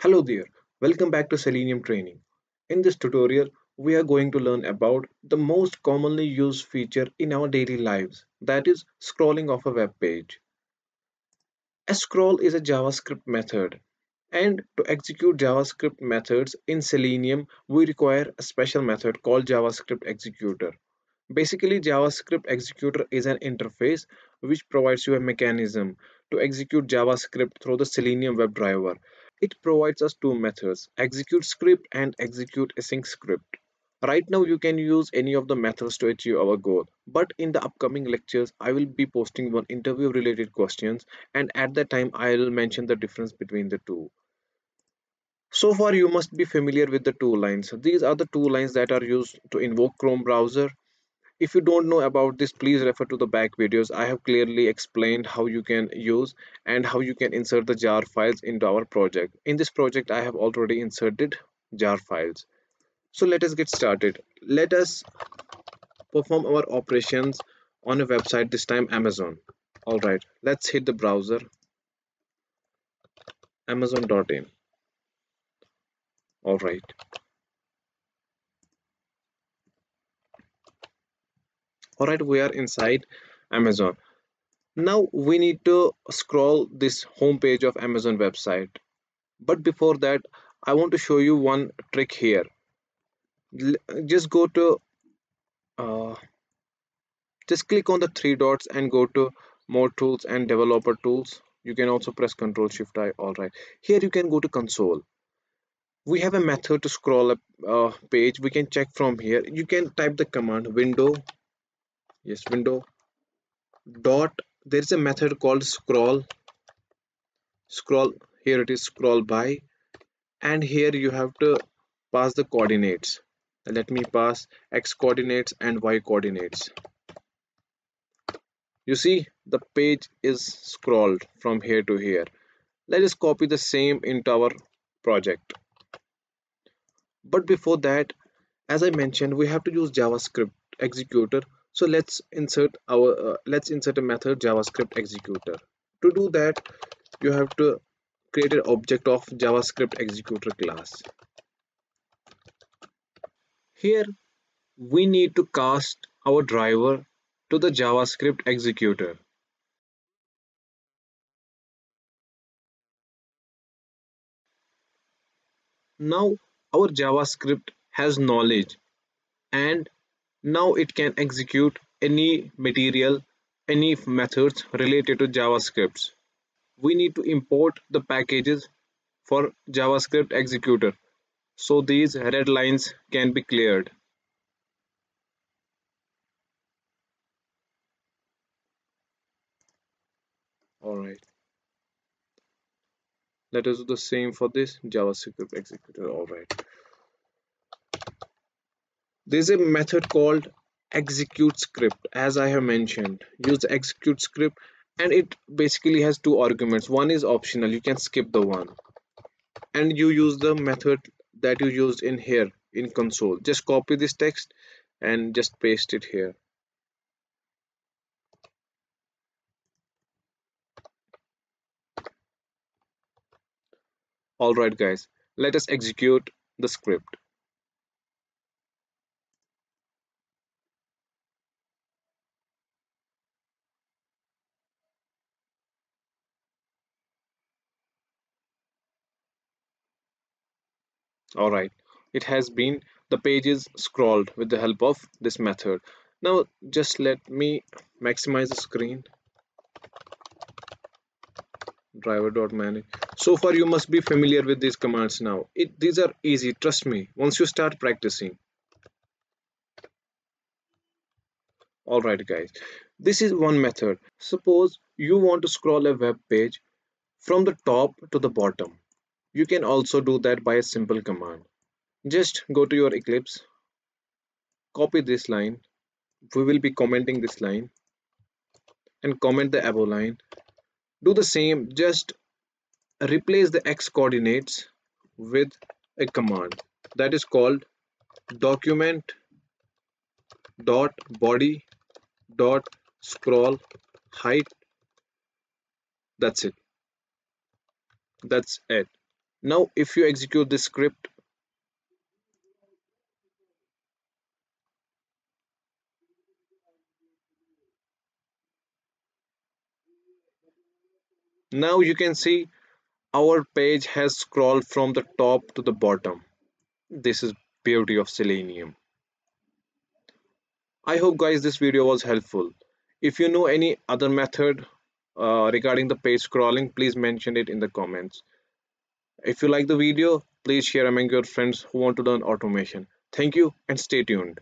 Hello there, welcome back to Selenium Training. In this tutorial, we are going to learn about the most commonly used feature in our daily lives, that is scrolling of a web page. A scroll is a JavaScript method, and to execute JavaScript methods in Selenium, we require a special method called JavaScript executor. Basically, JavaScript executor is an interface which provides you a mechanism to execute JavaScript through the Selenium WebDriver it provides us two methods, execute script and execute async script. Right now you can use any of the methods to achieve our goal, but in the upcoming lectures I will be posting one interview related questions and at that time I will mention the difference between the two. So far you must be familiar with the two lines. These are the two lines that are used to invoke Chrome browser if you don't know about this please refer to the back videos. I have clearly explained how you can use and how you can insert the jar files into our project. In this project i have already inserted jar files. So let us get started. Let us perform our operations on a website this time amazon. All right let's hit the browser. Amazon.in all right all right we are inside amazon. Now we need to scroll this home page of amazon website. But before that i want to show you one trick here. Just go to uh, just click on the three dots and go to more tools and developer tools. You can also press ctrl shift i all right here you can go to console. We have a method to scroll a uh, page. We can check from here. You can type the command window yes window. Dot. There is a method called scroll. Scroll. Here it is scroll by. And here you have to pass the coordinates. Let me pass x coordinates and y coordinates. You see the page is scrolled from here to here. Let us copy the same into our project. But before that as i mentioned we have to use javascript executor so let's insert our uh, let's insert a method javascript executor. To do that you have to create an object of javascript executor class. Here we need to cast our driver to the javascript executor. Now our javascript has knowledge and now it can execute any material, any methods related to JavaScripts. We need to import the packages for JavaScript executor so these red lines can be cleared. Alright. Let us do the same for this JavaScript executor. Alright there's a method called execute script as I have mentioned. Use execute script and it basically has two arguments. One is optional. You can skip the one. And you use the method that you used in here in console. Just copy this text and just paste it here. Alright guys. Let us execute the script Alright, it has been the pages scrolled with the help of this method. Now just let me maximize the screen. driver.manage. So far you must be familiar with these commands now. It, these are easy, trust me, once you start practicing. Alright guys, this is one method. Suppose you want to scroll a web page from the top to the bottom you can also do that by a simple command. Just go to your eclipse copy this line. We will be commenting this line and comment the above line. Do the same just replace the x coordinates with a command. That is called document dot body dot scroll height. That's it. That's it Now, if you execute this script, now you can see our page has scrolled from the top to the bottom. This is beauty of Selenium. I hope guys this video was helpful. If you know any other method uh, regarding the page scrolling, please mention it in the comments. If you like the video, please share among your friends who want to learn automation. Thank you and stay tuned.